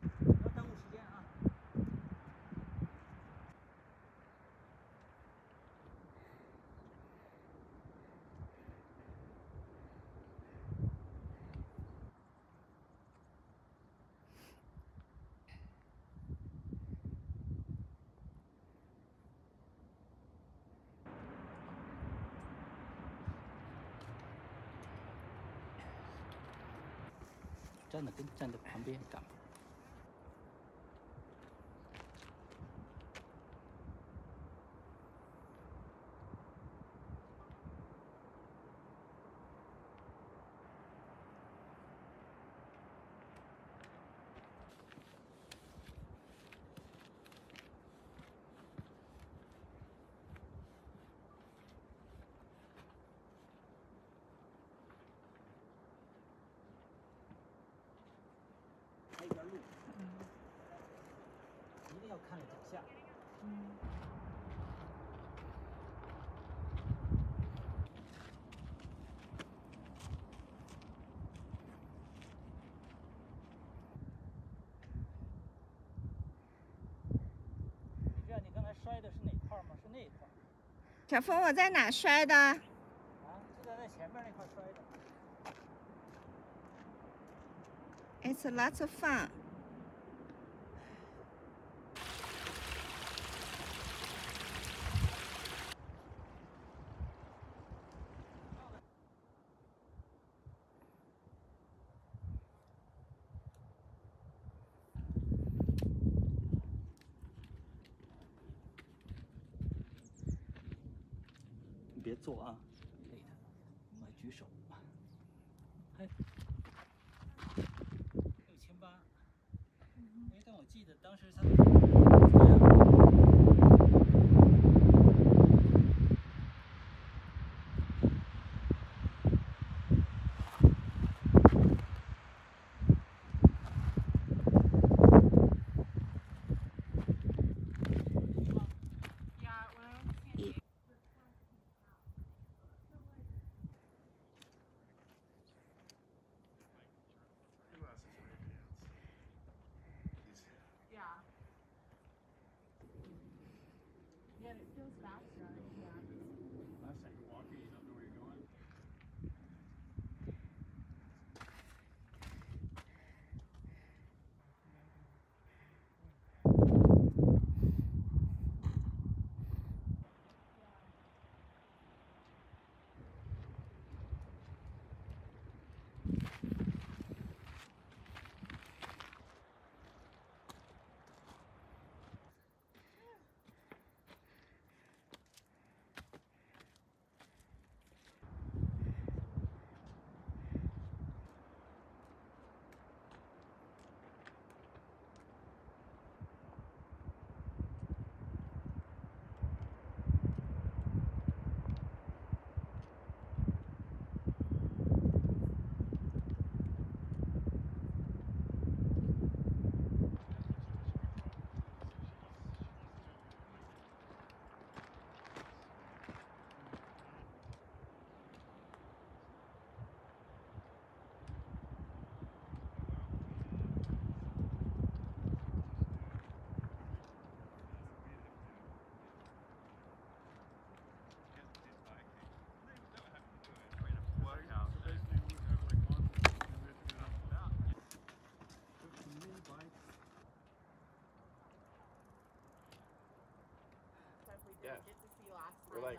不要耽误时间啊。站的跟站在旁边一样。你你刚才摔的是哪块吗？是那一块。小峰，我在哪摔的？啊，就在那前面那块摔的。It's lots of fun. 别坐啊，累的，我们举手。嘿六千八，哎，但我记得当时他。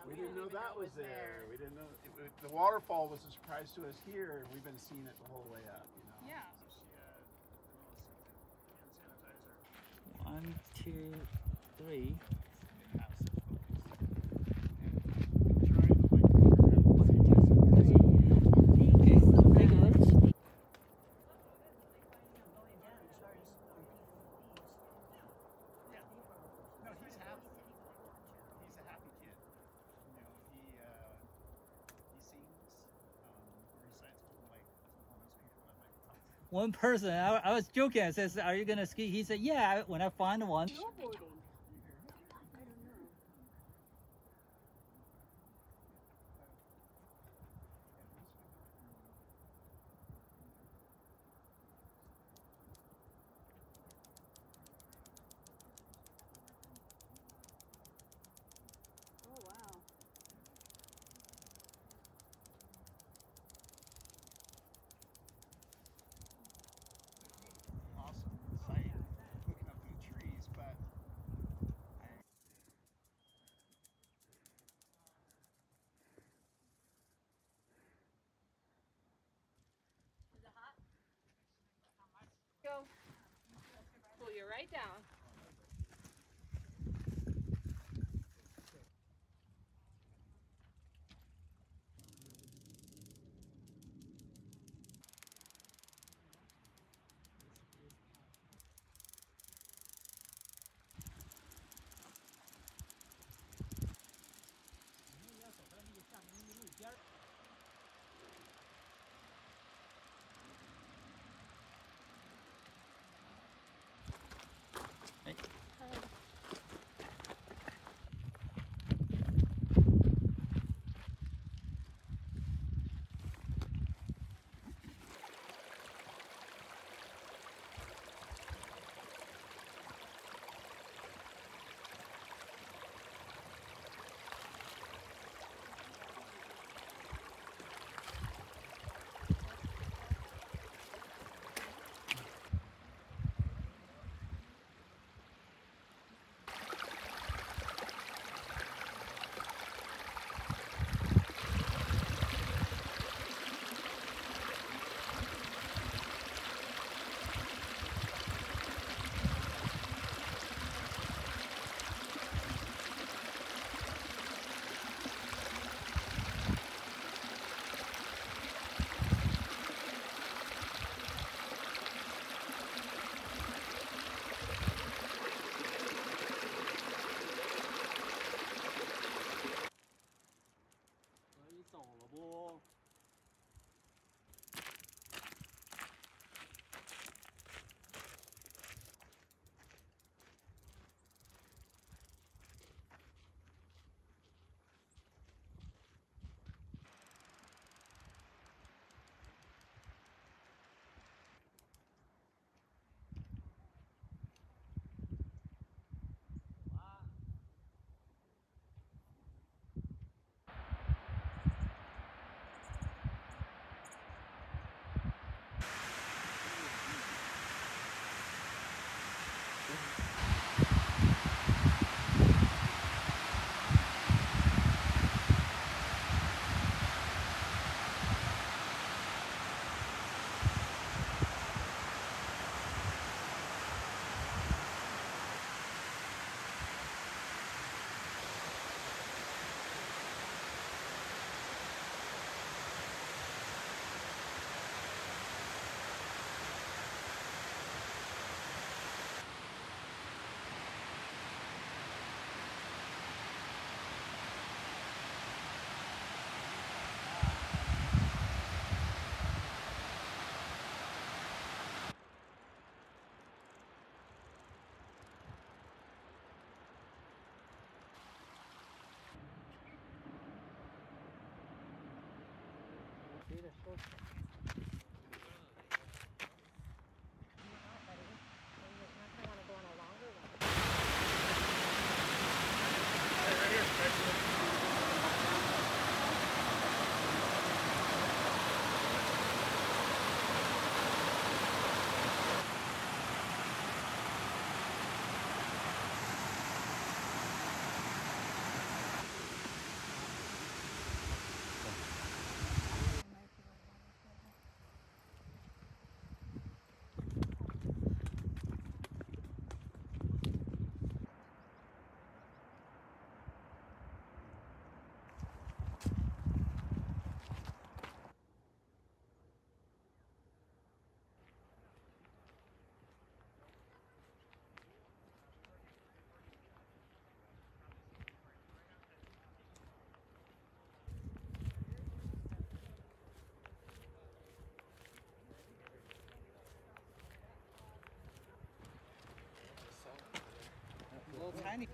We didn't know that was there. We didn't know it, it, the waterfall was a surprise to us here, and we've been seeing it the whole way up. You know. Yeah. One, two, three. One person, I, I was joking. I says, "Are you gonna ski?" He said, "Yeah, when I find one." upside down. 的，来你